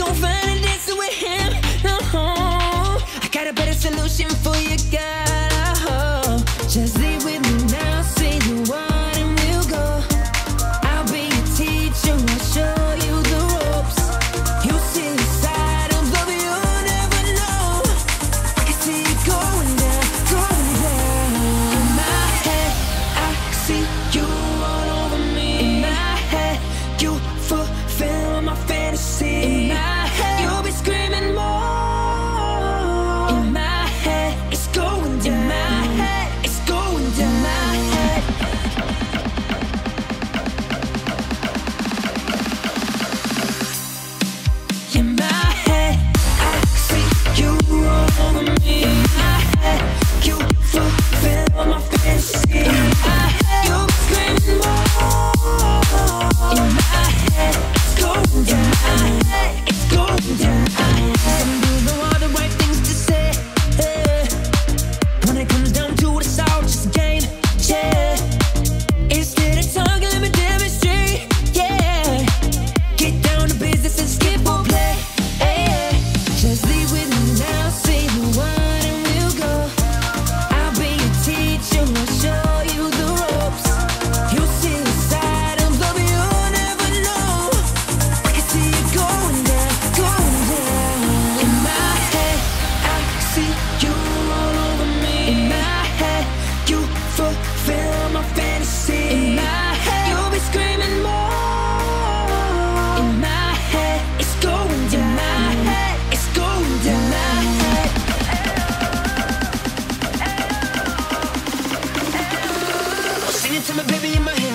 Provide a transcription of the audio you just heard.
Don't find a dance with him, no. I got a better solution for you, girl. You all over me. In my head, you fulfill my fantasy. In my head, you'll be screaming more. In my head, it's going down. In my head, it's going down. Sing it to my baby in my head.